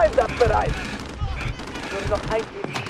Einsatz bereit. どんどん入って